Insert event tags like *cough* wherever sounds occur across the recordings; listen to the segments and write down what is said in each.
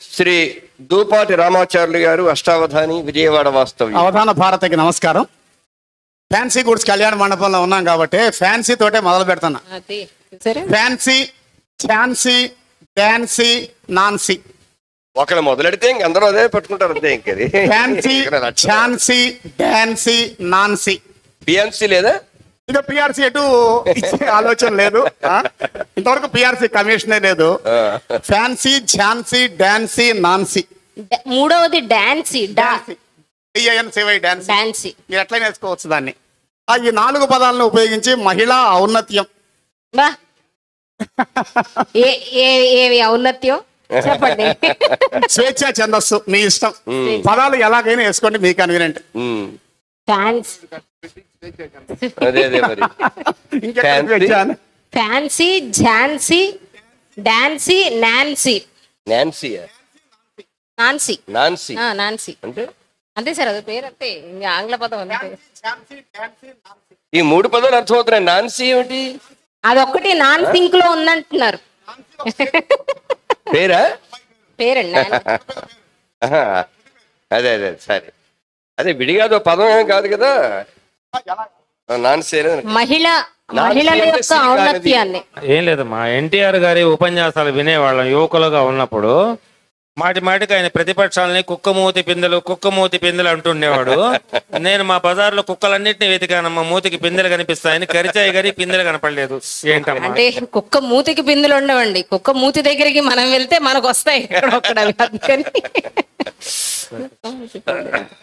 శ్రీ దూపాటి రామాచార్యులు గారు అష్టావధాని విజయవాడ వాస్తవ్యం. అవధాన భారతకి నమస్కారం. Fancy goods కళ్యాణ మండపంలో ఉన్నాం కాబట్టి ఫ్యాన్సీ తోటే మొదలు పెడుతున్నా సరే. Fancy chancy dancy Nancy. ఒకళ్ళు మొదలెడితే ఇంక అందరూ అదే పట్టుకుంటారు అంతే ఇంకది fancy chancy dancy Nancy. BNC లేదా? ఇక పిఆర్సీ ఎటు ఇచ్చే *laughs* ఆలోచన లేదు? ఇంతవరకు పిఆర్సీ కమిషనే లేదు. ఫ్యాన్సీ ఝాన్సీ డాన్సీ నాన్సీ మూడవది డాన్సీ డాన్సీ డాన్సీ మీరు ఎట్లా నేర్చుకోవచ్చు దాన్ని. ఆ ఈ నాలుగు పదాలను ఉపయోగించి మహిళా ఔన్నత్యం. బా. ఏ ఏ ఏవి ఔన్నత్యం? చెప్పండి. స్వేచ్ఛ ఛందస్సు మీ ఇష్టం. పదాలు ఎలాగైనా వేసుకోండి మీ convenient. Fans Jhansi dancy Nancy Nancy Nancy Nancy ఆ, నాన్సీ అంటే? అంతే సార్ అది పేరు అంతే. ఇంకా ఆంగ్ల పదం అంతే. ఈ మూడు పదాలు అర్థమవుతున్నాయి. నాన్సీ ఏమిటి? అదొక్కటి నాన్ సింక్లో ఉందంటున్నారు. పేరా. పేరండి. అదే అదే సరే. అదే విడిగా పదం ఏం కాదు కదా? నాన్సీ మహిళ మహిళల యొక్క. ఔన్నత్యాన్ని. ఏం లేదమ్మా ఎన్టీఆర్ గారి ఉపన్యాసాలు వినేవాళ్ళం యువకులుగా ఉన్నప్పుడు. మాటి మాటికి ఆయన ప్రతిపక్షాలని కుక్కమూతి పిందెలు కుక్కమూతి పిందెలు అంటుండేవాడు. *laughs* నేను మా బజార్లో కుక్కలన్నింటినీ వెతికానమ్మా మూతికి పిందెలు కనిపిస్తాయని కరిచాయి గారి పిందెలు కనపడలేదు. ఏంటమ్మా? అంటే కుక్క మూతికి పిందులు ఉండవండి. కుక్క మూతి దగ్గరికి మనం వెళ్తే మనకు వస్తాయి *laughs* అందుకని. *laughs*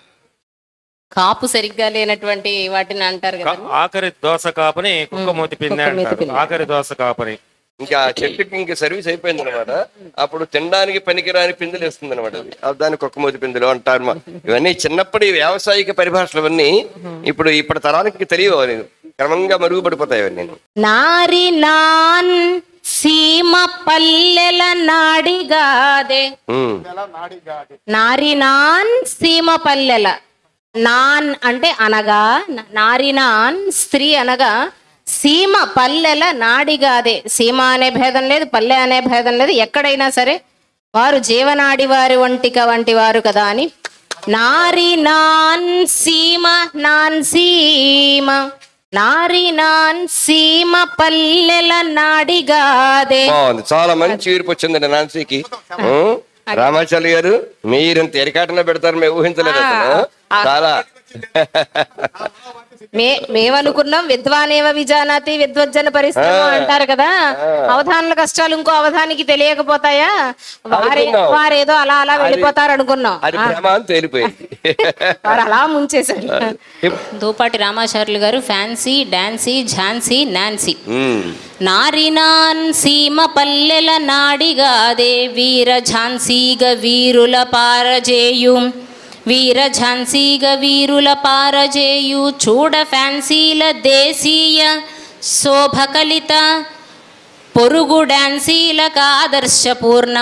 కాపు సరిగ్గా లేనటువంటి వాటిని అంటారు కదా. ఆఖరి దోస కాపని కుక్కమూతి పిందె కుక్కమూతి అంటారు. ఆఖరి దోస కాపని. ఇంకా చెట్టుకి ఇంకా సర్వీస్ అయిపోయింది అనమాట అప్పుడు తినడానికి పనికిరాని పిందులు వేస్తుంది అనమాట అది. ఆ దానికి ఒక్క మూతి పిందులు అంటారు ఇవన్నీ చిన్నప్పటి వ్యావసాయిక పరిభాషలు అవన్నీ ఇప్పుడు ఇప్పటి తరానికి తెలియవు. క్రమంగా మరుగుపడిపోతాయి అవన్నీ నారి నాన్ సీమ పల్లెల నాడిగాదే. ఉమ్. నారి నాన్ సీమ పల్లెల. నాన్ అంటే అనగా న- నారి నాన్ స్త్రీ అనగా సీమ పల్లెల నాడిగాదే. సీమ అనే భేదం లేదు పల్లె అనే భేదం లేదు. ఎక్కడైనా సరే వారు జీవనాడి వారి వంటిక వంటి వారు కదా అని. నారి నాన్ సీమ నాన్ సీమ. నారి నాన్ సీమ పల్లెల నాడిగాదే. చాలా మంచి వీర్పు వచ్చిందండి నాన్సీకి. రామాచార్య గారు మీరింత ఎరికాటలో పెడతారు మేము ఊహించలేదు చాలా. మే మేమనుకున్నాం విద్వానేవ విజానాతి విద్వజ్జన పరిశ్రమ అంటారు కదా. అవధానుల కష్టాలు ఇంకో అవధానికి తెలియకపోతాయా? వారే. వారేదో అలా అలా వెళ్ళిపోతారు అనుకున్నాం. వారు అలా ముంచేశారు. Dupati Ramacharyulu garu fancy dancy Jhansi Nancy. నారినాన్ సీమ పల్లెల నాడిగాదే వీర ఝాన్సీగ వీరుల పారజేయు. వీర ఝాన్సీగ వీరుల పారజేయు చూడ ఫ్యాన్సీల దేశీయ శోభకలిత పొరుగు డాన్సీలకు ఆదర్శపూర్ణ